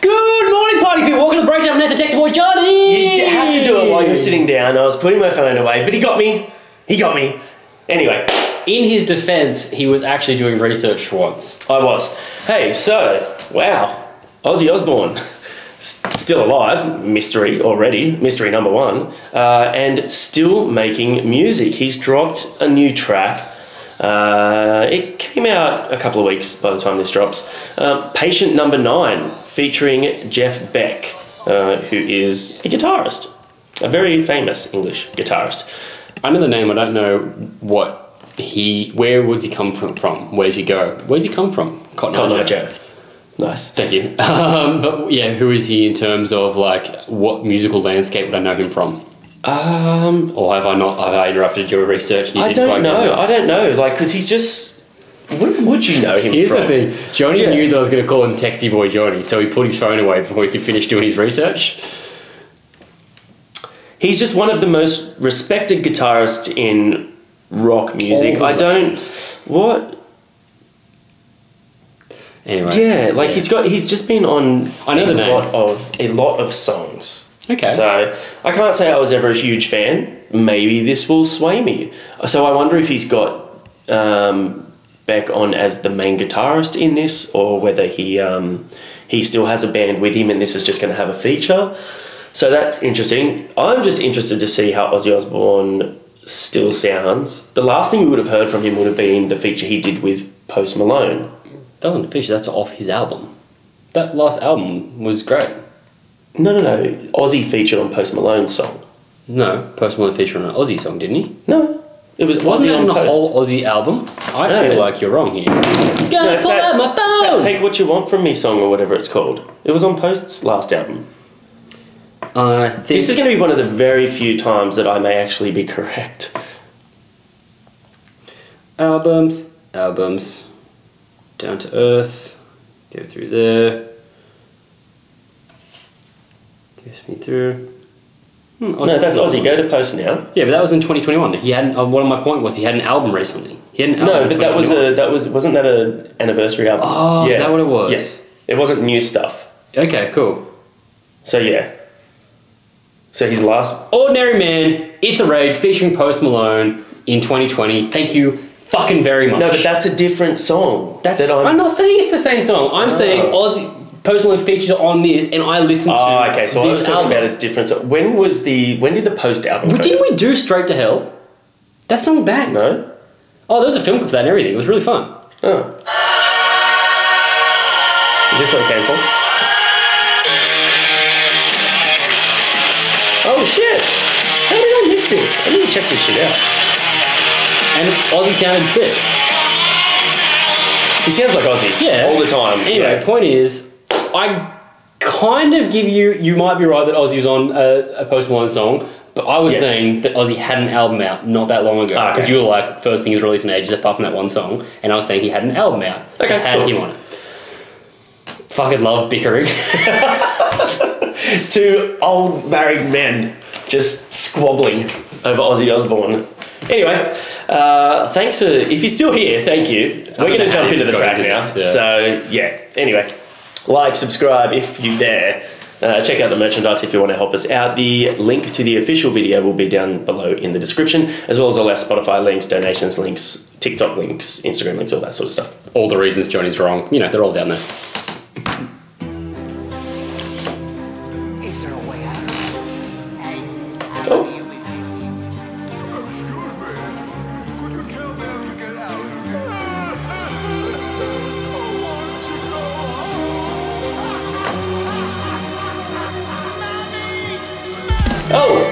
Good morning, party people. Welcome to Breakdown with Nathan Texty Boy Johnny. You have to do it while you're sitting down. I was putting my phone away, but he got me. He got me. Anyway, In his defense, he was actually doing research for once. I was. Hey, so, wow. Ozzy Osbourne. Still alive, mystery already, mystery number one, uh, and still making music. He's dropped a new track. Uh, it came out a couple of weeks by the time this drops. Um, Patient Number Nine, featuring Jeff Beck, uh, who is a guitarist, a very famous English guitarist. I know the name. I don't know what he. Where was he come from? From where's he go? Where's he come from? Cotton, Cotton Eye Joe. Nice. Thank you. Um, but yeah, who is he in terms of like what musical landscape would I know him from? Um, Or have I not? Have I interrupted your research? and you I don't know. I don't know. Like, because he's just. Where would you know him Here's from? the thing. Johnny Yeah. knew that I was going to call him Texty Boy Johnny, so he put his phone away before he could finish doing his research. He's just one of the most respected guitarists in rock music. I don't. What? Anyway. Yeah, like he's got. He's just been on. I know a the name. lot of a lot of songs. Okay. So I can't say I was ever a huge fan. Maybe this will sway me. So I wonder if he's got um, Beck on as the main guitarist in this, or whether he um, he still has a band with him, and this is just going to have a feature. So that's interesting. I'm just interested to see how Ozzy Osbourne still sounds. The last thing we would have heard from him would have been the feature he did with Post Malone. Doesn't feature. That's off his album. That last album was great. No, no, no. Ozzy featured on Post Malone's song. No, Post Malone featured on an Ozzy song, didn't he? No, it was Wasn't it on on the Post. whole Ozzy album? I No. feel like you're wrong here. Gonna No, it's pull that- out my it's that phone. Take What You Want From Me song or whatever it's called. It was on Post's last album. I think This is going to be one of the very few times that I may actually be correct. albums, albums, down to earth. Go through there. Gives me through. Hmm, No, that's Ozzy. Go to Post now. Yeah, but that was in 2021. He hadn't. Uh, one of my point was he had an album recently. He had an album. No, but that was a that was wasn't that an anniversary album? Oh, is that what it was? Yes, it wasn't new stuff. Okay, cool. So yeah. So his last. Ordinary Man, It's a Raid, featuring Post Malone in 2020. Thank you fucking very much. No, but that's a different song. That's, that I'm, I'm. not saying it's the same song. I'm saying Ozzy, Post Malone featured on this, and I listened to Oh, okay. So I was talking album. about a different song. When was the when did the Post album? Well, didn't we do Straight to Hell? That song bang. No. Oh, there was a film clip for that and everything. It was really fun. Oh. Is this what it came from? Oh shit! How did I miss this? I need to check this shit out. And Ozzy sounded sick. He sounds like Ozzy. Yeah. All the time. Anyway, yeah. point is, I kind of give you, you might be right that Ozzy was on a, a Post Malone song, but I was Yes. saying that Ozzy had an album out not that long ago. Ah, Because okay. you were like, first thing he's released in ages apart from that one song, and I was saying he had an album out. Okay, had cool. him on it. Fucking love bickering. Two old married men just squabbling over Ozzy Osbourne. Anyway, uh, thanks for if you're still here. Thank you. We're going to jump into the track now. this, yeah. So yeah. Anyway, like, subscribe if you dare. Uh, check out the merchandise if you want to help us out. The link to the official video will be down below in the description, as well as all our Spotify links, donations links, TikTok links, Instagram links, all that sort of stuff. all the reasons Johnny's wrong. You know, they're all down there. Oh,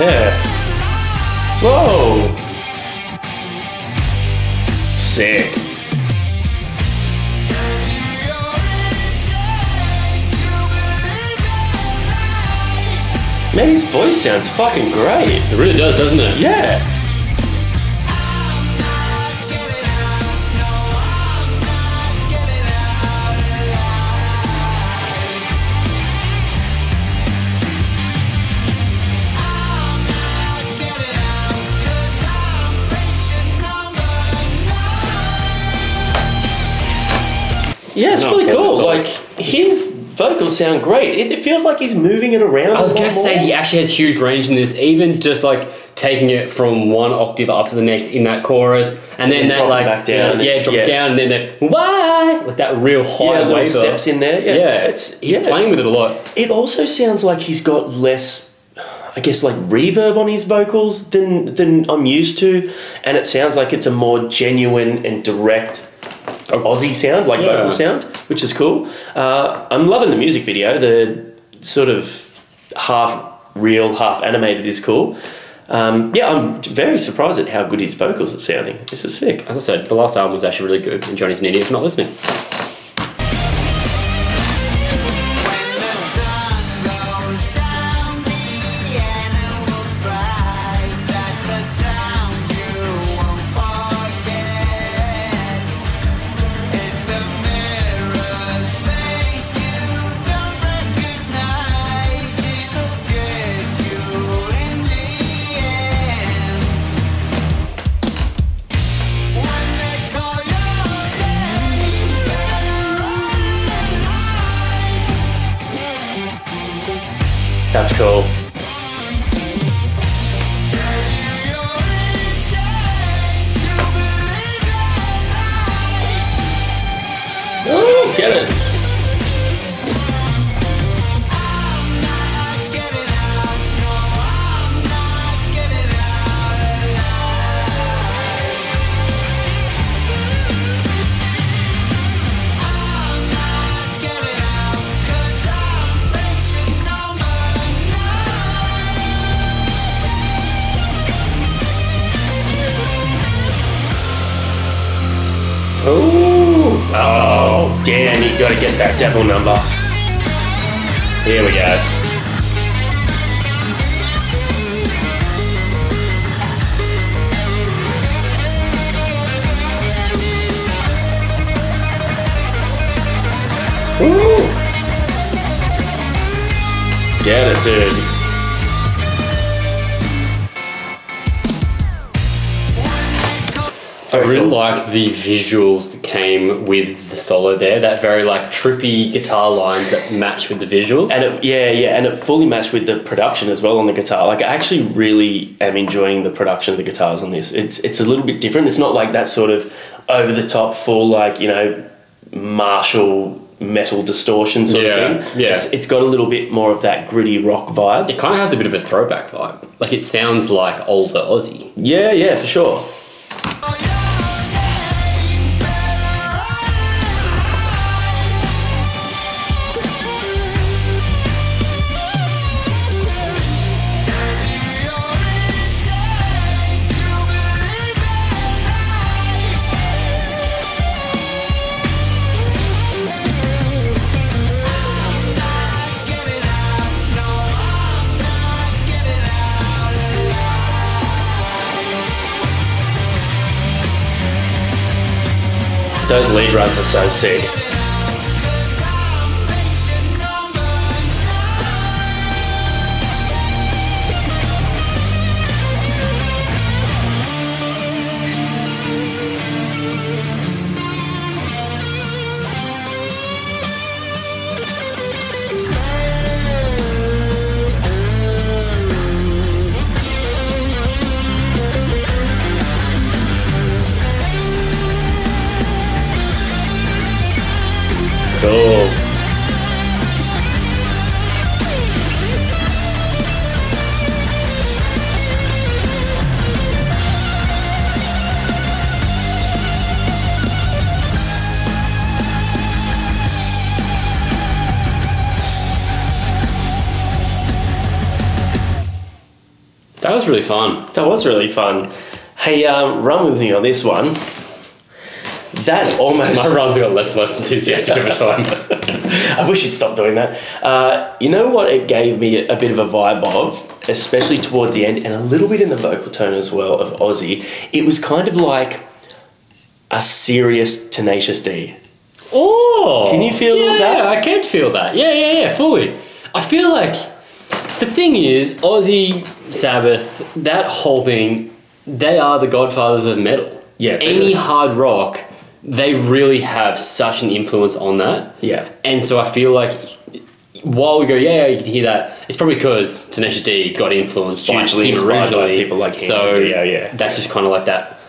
Yeah. Whoa. Sick. Man, his voice sounds fucking great. It really does, doesn't it? Yeah. Sound great. It, it feels like he's moving it around. I was gonna say he actually has huge range in this, even just like taking it from one octave up to the next in that chorus, and then And that like back you know, yeah, drop Yeah. down, and then the why, like that real high yeah, wave steps in there. Yeah, Yeah, it's he's yeah. playing with it a lot. It also sounds like he's got less, I guess, like reverb on his vocals than than I'm used to, and it sounds like it's a more genuine and direct Ozzy sound, like Yeah. vocal sound, which is cool. Uh, I'm loving the music video. The sort of half real, half animated is cool. Um, yeah, I'm very surprised at how good his vocals are sounding. This is sick. As I said, the last album was actually really good, and Johnny's an idiot for not listening. That's cool. Oh, get it. Damn! You got to get that devil number. Here we go. Woo! Get it, dude. I really like the visuals came with the solo there. That very like trippy guitar lines that match with the visuals. And it, yeah, yeah, and it fully matched with the production as well on the guitar. Like I actually really am enjoying the production of the guitars on this. It's it's a little bit different. It's not like that sort of over the top full like you know Marshall metal distortion sort Yeah, of thing. yeah. It's, it's got a little bit more of that gritty rock vibe. it kind of has a bit of a throwback vibe. Like it sounds like older Ozzy. Yeah, yeah, for sure. Those lead runs are so sick. That was really fun. That was really fun. Hey, um, run with me on this one. That almost. My runs got less and less enthusiastic over time. I wish you'd stop doing that. Uh, you know what it gave me a bit of a vibe of, especially towards the end, and a little bit in the vocal tone as well of Ozzy. It was kind of like a serious Tenacious D. Oh, Can you feel yeah, that? I can feel that. Yeah, yeah, yeah, fully. I feel like the thing is, Ozzy Sabbath, that whole thing, they are the godfathers of metal. Yeah, any hard rock, they really have such an influence on that. Yeah. And so I feel like while we go, yeah, yeah, you can hear that, it's probably because Tenacious D got influenced by Hugely him inspired by originally. people like him So Dio, yeah. that's just kind of like that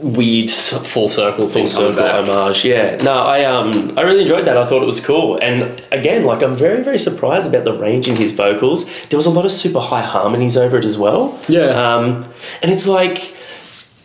weird full circle thing Full circle homage, yeah. No, I um I really enjoyed that. I thought it was cool. And again, like I'm very, very surprised about the range in his vocals. There was a lot of super high harmonies over it as well. Yeah. Um and it's like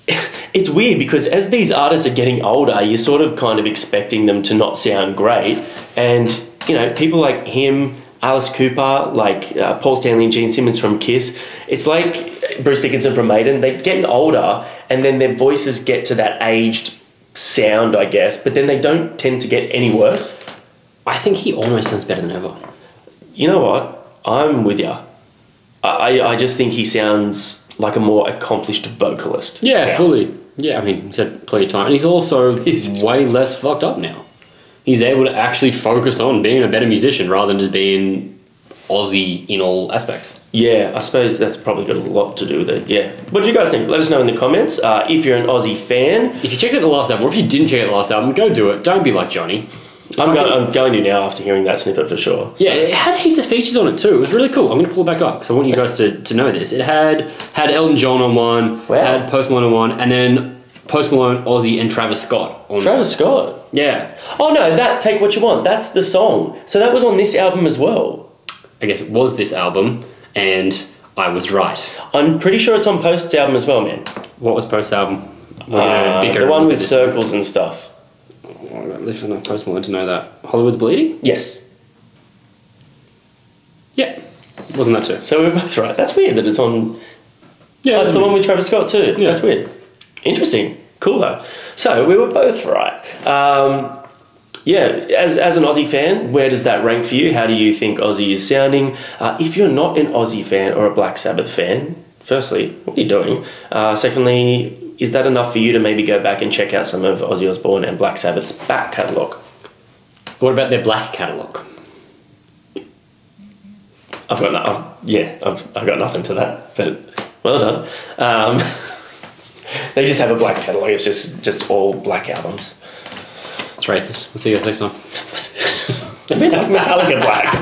it's weird because as these artists are getting older, you're sort of kind of expecting them to not sound great. And, you know, people like him, Alice Cooper, like uh, Paul Stanley and Gene Simmons from Kiss, it's like Bruce Dickinson from Maiden, they're getting older and then their voices get to that aged sound, I guess, but then they don't tend to get any worse. I think he almost sounds better than ever. You know what? I'm with you. I, I, I just think he sounds like a more accomplished vocalist. Yeah, now. fully. Yeah, I mean, he's had plenty of time. And he's also He's- way less fucked up now. He's able to actually focus on being a better musician rather than just being Ozzy in all aspects. Yeah, I suppose that's probably got a lot to do with it. Yeah. What do you guys think? Let us know in the comments. Uh, if you're an Ozzy fan, If you checked out the last album, or if you didn't check out the last album, go do it. Don't be like Johnny. I'm going, I'm going to now after hearing that snippet for sure. Yeah, it had heaps of features on it too. It was really cool. I'm going to pull it back up because I want you guys to, to know this. It had had Elton John on one, Wow. had Post Malone on one, and then Post Malone, Ozzy, and Travis Scott on. Travis Scott. yeah, Oh no, that Take What You Want. That's the song. So that was on this album as well. I guess it was this album, and I was right. I'm pretty sure it's on Post's album as well, man. What was Post's album? Uh, the one with circles and stuff. I got left enough Post Malone to know that Hollywood's Bleeding. Yes. Yeah, wasn't that too? So we're both right. That's weird that it's on. Yeah, Oh, it's the one with Travis Scott too. Yeah. That's weird. Interesting. Cool though. So we were both right. Um, yeah, as, as an Ozzy fan, where does that rank for you? How do you think Ozzy is sounding? Uh, if you're not an Ozzy fan or a Black Sabbath fan, firstly, what are you doing? Uh, secondly, is that enough for you to maybe go back and check out some of Ozzy Osbourne and Black Sabbath's back catalogue? What about their Black catalogue? I've got no, I've, yeah, I've, I've got nothing to that, but well done. Um, they just have a black catalogue. It's just just all black albums. It's racist. We'll see you guys next time. A bit like Metallica black.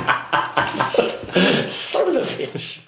Son of a bitch.